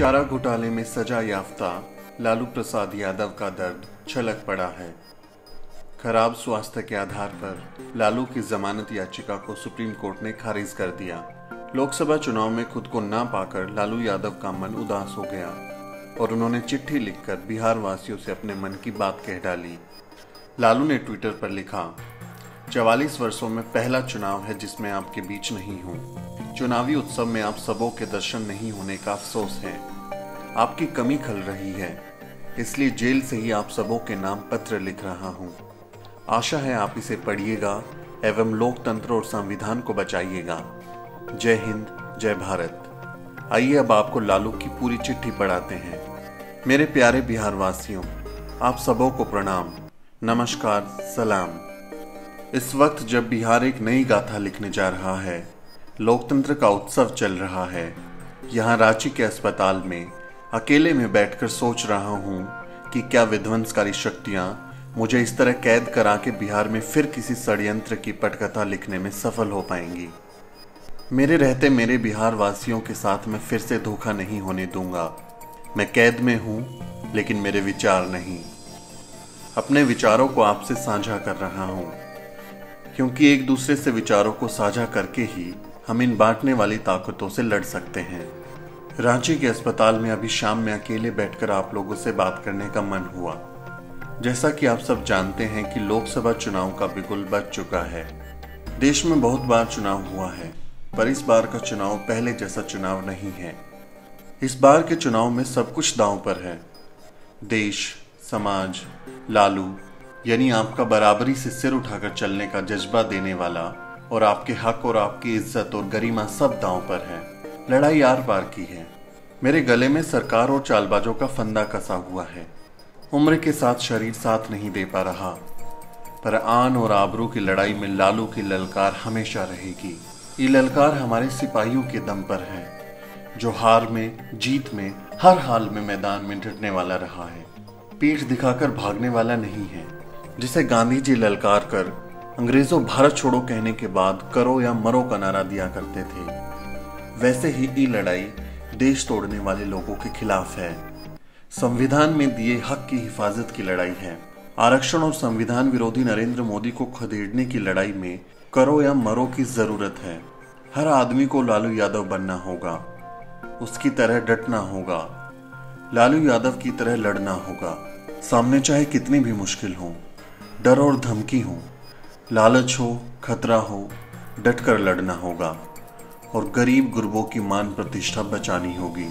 चारा घोटाले में सजा याफ्ता। लालू प्रसाद यादव का दर्द छलक पड़ा है। खराब स्वास्थ्य के आधार पर लालू की जमानत याचिका को सुप्रीम कोर्ट ने खारिज कर दिया। लोकसभा चुनाव में खुद को ना पाकर लालू यादव का मन उदास हो गया और उन्होंने चिट्ठी लिखकर बिहार वासियों से अपने मन की बात कह डाली। लालू ने ट्विटर पर लिखा, चवालीस वर्षों में पहला चुनाव है जिसमें आपके बीच नहीं हूँ। चुनावी उत्सव में आप सबों के दर्शन नहीं होने का अफसोस है। आपकी कमी खल रही है, इसलिए जेल से ही आप सबों के नाम पत्र लिख रहा हूँ। आशा है आप इसे पढ़िएगा एवं लोकतंत्र और संविधान को बचाइएगा। जय हिंद, जय भारत। आइए अब आपको लालू की पूरी चिट्ठी पढ़ाते हैं। मेरे प्यारे बिहार वासियों आप सबों को प्रणाम, नमस्कार, सलाम। इस वक्त जब बिहार एक नई गाथा लिखने जा रहा है लोकतंत्र का उत्सव चल रहा है। यहाँ रांची के अस्पताल में अकेले में बैठकर सोच रहा हूँ कि क्या विध्वंसकारी शक्तियाँ मुझे इस तरह कैद करा के बिहार में फिर किसी षड्यंत्र की पटकथा लिखने में सफल हो पाएँगी। मेरे रहते मेरे बिहार वासियों के साथ मैं फिर से धोखा नहीं होने दूँगा। मैं कैद में हूँ, लेकिन मेरे विचार नहीं। अपने विचारों को आपसे साझा कर रहा हूँ, क्योंकि एक दूसरे से विचारों को साझा करके ही हम इन बांटने वाली ताकतों से लड़ सकते हैं। रांची के अस्पताल में अभी शाम में अकेले बैठकर आप लोगों से बात करने का मन हुआ। जैसा कि आप सब जानते हैं कि लोकसभा चुनाव का बिगुल बच चुका है। देश में बहुत बार चुनाव हुआ है, पर इस बार का चुनाव पहले जैसा चुनाव नहीं है। इस बार के चुनाव में सब कुछ दांव पर है। देश, समाज, लालू, यानी आपका बराबरी से सिर उठाकर चलने का जज्बा देने वाला और आपके हक और आपकी इज़्ज़त और गरिमा सब दांव पर है। लड़ाई आर पार की है। मेरे गले में सरकार और चालबाजों का फंदा कसा हुआ है। उम्र के साथ शरीर साथ नहीं दे पा रहा। पर आन और आबरू की लड़ाई में लालू की ललकार हमेशा रहेगी। ये ललकार हमारे सिपाहियों के दम पर है, जो हार में, जीत में, हर हाल में मैदान में डटने वाला रहा है। पीठ दिखाकर भागने वाला नहीं है, जिसे गांधी जी ललकार कर अंग्रेज़ों भारत छोड़ो कहने के बाद करो या मरो का नारा दिया करते थे। वैसे ही ये लड़ाई देश तोड़ने वाले लोगों के खिलाफ है। संविधान में दिए हक की हिफाजत की लड़ाई है। आरक्षण और संविधान विरोधी नरेंद्र मोदी को खदेड़ने की लड़ाई में करो या मरो की ज़रूरत है। हर आदमी को लालू यादव बनना होगा। उसकी तरह डटना होगा। लालू यादव की तरह लड़ना होगा। सामने चाहे कितनी भी मुश्किल हो। डर और धमकी हो। लालच हो, खतरा हो, डटकर लड़ना होगा और गरीब गुरबों की मान प्रतिष्ठा बचानी होगी।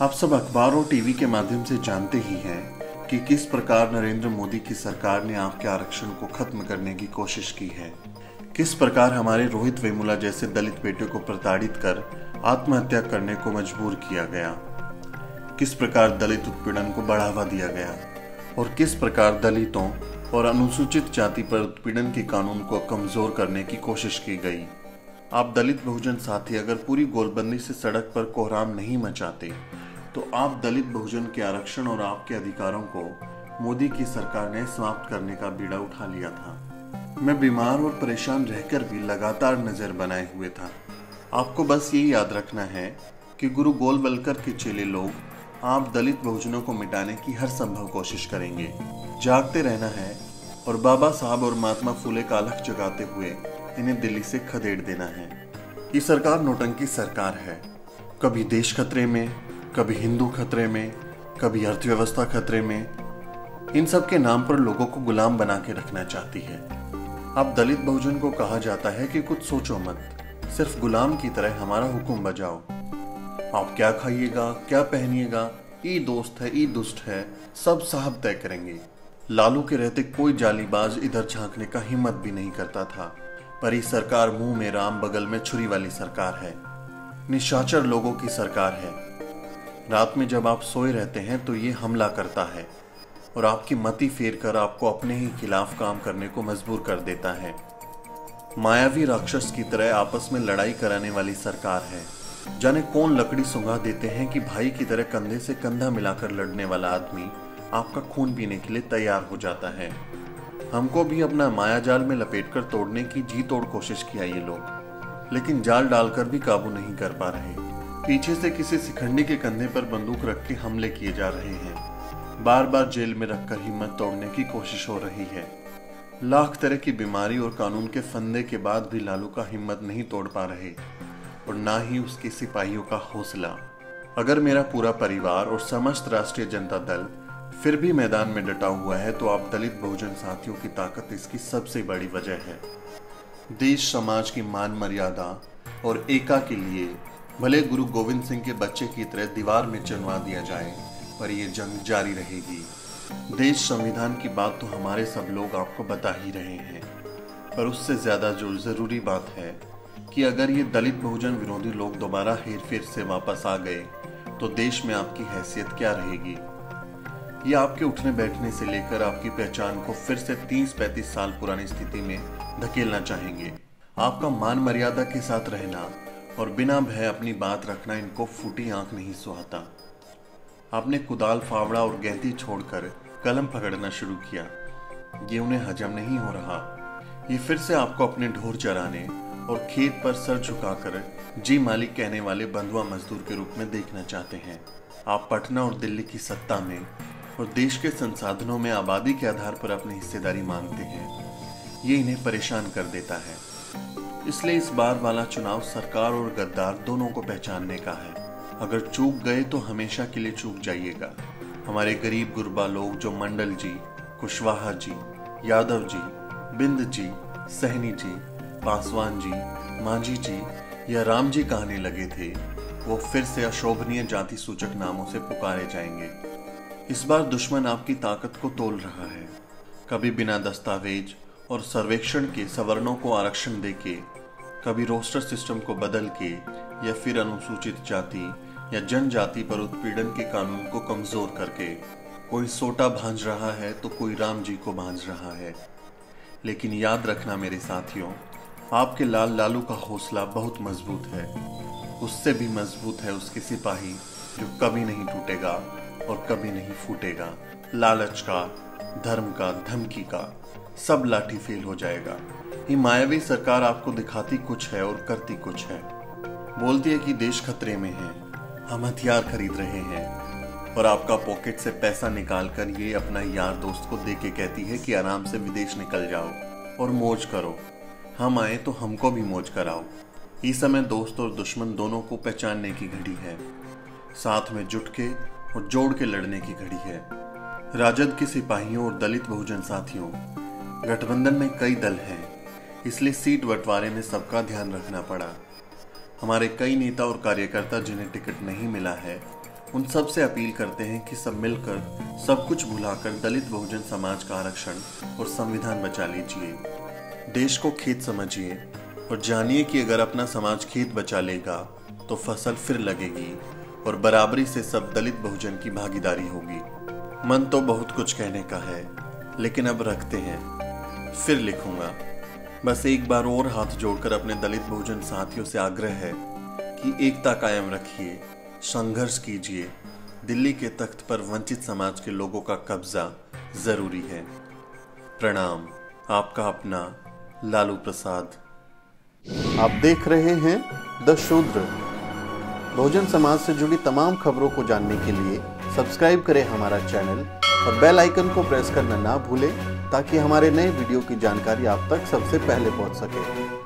आप सब अखबार टीवी के माध्यम से जानते ही हैं कि किस प्रकार नरेंद्र मोदी की सरकार ने आपके आरक्षण को खत्म करने की कोशिश की है। किस प्रकार हमारे रोहित वेमुला जैसे दलित बेटे को प्रताड़ित कर आत्महत्या करने को मजबूर किया गया। किस प्रकार दलित उत्पीड़न को बढ़ावा दिया गया और किस प्रकार दलितों और अनुसूचित जाति पर उत्पीड़न के कानून को कमज़ोर करने की कोशिश की गई। आप दलित बहुजन साथी अगर पूरी गोलबंदी से सड़क पर कोहराम नहीं मचाते तो आप दलित बहुजन के आरक्षण और आपके अधिकारों को मोदी की सरकार ने समाप्त करने का बीड़ा उठा लिया था। मैं बीमार और परेशान रहकर भी लगातार नज़र बनाए हुए था। आपको बस यही याद रखना है कि गुरु गोलवलकर के चेले लोग आप दलित बहुजनों को मिटाने की हर संभव कोशिश करेंगे। जागते रहना है और बाबा साहब और महात्मा फूले का अलख जगाते हुए इन्हें दिल्ली से खदेड़ देना है। ये सरकार नोटंकी सरकार है। कभी देश खतरे में, कभी हिंदू खतरे में, कभी अर्थव्यवस्था खतरे में, इन सब के नाम पर लोगों को गुलाम बना के रखना चाहती है। अब दलित बहुजन को कहा जाता है कि कुछ सोचो मत, सिर्फ़ गुलाम की तरह हमारा हुक्म बजाओ। आप क्या खाइएगा, क्या पहनिएगा? ई दोस्त है, ई दुष्ट है, सब साहब तय करेंगे। लालू के रहते कोई जालीबाज इधर झांकने का हिम्मत भी नहीं करता था। पर सरकार मुँह में राम बगल में छुरी वाली सरकार है। निशाचर लोगों की सरकार है। रात में जब आप सोए रहते हैं तो ये हमला करता है। और आपकी मति फेर कर आपको अपने ही खिलाफ काम करने को मजबूर कर देता है। मायावी राक्षस की तरह आपस में लड़ाई कराने वाली सरकार है। जाने कौन लकड़ी सुंगा देते हैं कि भाई की तरह कंधे से कंधा मिलाकर लड़ने वाला आदमी आपका खून पीने के लिए तैयार हो जाता है। हमको भी अपना माया जाल में लपेटकर तोड़ने की जी तोड़ कोशिश किया ये लोग। लेकिन जाल डालकर भी काबू नहीं कर पा रहे। पीछे से किसी सिखंडी के कंधे पर बंदूक रख के हमले किए जा रहे हैं। बार बार जेल में रखकर हिम्मत तोड़ने की कोशिश हो रही है। लाख तरह की बीमारी और कानून के फंदे के बाद भी लालू का हिम्मत नहीं तोड़ पा रहे। और ना ही उसके सिपाहियों का हौसला। अगर मेरा पूरा परिवार और समस्त राष्ट्रीय जनता दल फिर भी मैदान में डटा हुआ है तो आप दलित बहुजन साथियों की ताकत इसकी सबसे बड़ी वजह है। देश, समाज की मान मर्यादा और एका के लिए भले गुरु गोविंद सिंह के बच्चे की तरह दीवार में चुनवा दिया जाए, पर यह जंग जारी रहेगी। देश संविधान की बात तो हमारे सब लोग आपको बता ही रहे हैं, पर उससे ज़्यादा जो ज़रूरी बात है कि अगर ये दलित बहुजन विरोधी लोग दोबारा हेर फेर से वापस आ गए तो देश में आपकी हैसियत क्या रहेगी? ये आपके उठने बैठने से लेकर आपकी पहचान को फिर से 30-35 साल पुरानी स्थिति में धकेलना चाहेंगे। आपका मान मर्यादा के साथ रहना और बिना भय अपनी बात रखना इनको फूटी आँख नहीं सुहाता। आपने कुदाल, फावड़ा और गहती छोड़कर कलम पकड़ना शुरू किया। ये उन्हें हजम नहीं हो रहा। ये फिर से आपको अपने ढोर चराने और खेत पर सर झुकाकर जी मालिक कहने वाले बंधुआ मजदूर के रूप में देखना चाहते हैं। आप पटना और दिल्ली की सत्ता में और देश के संसाधनों में आबादी के आधार पर अपनी हिस्सेदारी मांगते हैं। ये इन्हें परेशान कर देता है। इसलिए इस बार वाला चुनाव सरकार और गद्दार दोनों को पहचानने का है। अगर चूक गए तो हमेशा के लिए चूक जाइएगा। हमारे गरीब गुरबा लोग जो मंडल जी, कुशवाहा जी, यादव जी, बिंद जी, सहनी जी पासवान जी, मांझी जी या राम जी कहने लगे थे, वो फिर से अशोभनीय जाति सूचक नामों से पुकारे जाएँगे। इस बार दुश्मन आपकी ताकत को तोल रहा है। कभी बिना दस्तावेज़ और सर्वेक्षण के सवर्णों को आरक्षण देके, कभी रोस्टर सिस्टम को बदल के, या फिर अनुसूचित जाति या जनजाति पर उत्पीड़न के कानून को कमज़ोर करके, कोई सोटा भांज रहा है तो कोई राम जी को भांज रहा है। लेकिन याद रखना मेरे साथियों आपके लाल लालू का हौसला बहुत मज़बूत है। उससे भी मज़बूत है उसके सिपाही, जो कभी नहीं टूटेगा और कभी नहीं फूटेगा। लालच का, धर्म का, धमकी का, सब लाठी फेल हो जाएगा। ये मायावी सरकार आपको दिखाती कुछ है और करती कुछ है। बोलती है कि देश खतरे में है, हम हथियार खरीद रहे हैं, और आपका पॉकेट से पैसा निकाल कर ये अपना यार दोस्त को दे के कहती है कि आराम से विदेश निकल जाओ और मौज करो। हम आए तो हमको भी मौज कराओ। इस समय दोस्त और दुश्मन दोनों को पहचानने की घड़ी है। साथ में जुट के और जोड़ के लड़ने की घड़ी है। राजद के सिपाहियों और दलित बहुजन साथियों, गठबंधन में कई दल हैं, इसलिए सीट बंटवारे में सबका ध्यान रखना पड़ा। हमारे कई नेता और कार्यकर्ता जिन्हें टिकट नहीं मिला है, उन सबसे अपील करते हैं कि सब मिलकर सब कुछ भुलाकर दलित बहुजन समाज का आरक्षण और संविधान बचा लीजिए। देश को खेत समझिए और जानिए कि अगर अपना समाज खेत बचा लेगा तो फ़सल फिर लगेगी और बराबरी से सब दलित बहुजन की भागीदारी होगी। मन तो बहुत कुछ कहने का है, लेकिन अब रखते हैं। फिर लिखूँगा। बस एक बार और हाथ जोड़कर अपने दलित बहुजन साथियों से आग्रह है कि एकता कायम रखिए, संघर्ष कीजिए। दिल्ली के तख्त पर वंचित समाज के लोगों का कब्जा ज़रूरी है। प्रणाम। आपका अपना लालू प्रसाद। आप देख रहे हैं द शूद्र। बहुजन समाज से जुड़ी तमाम खबरों को जानने के लिए सब्सक्राइब करें हमारा चैनल और बेल आइकन को प्रेस करना ना भूलें ताकि हमारे नए वीडियो की जानकारी आप तक सबसे पहले पहुँच सके।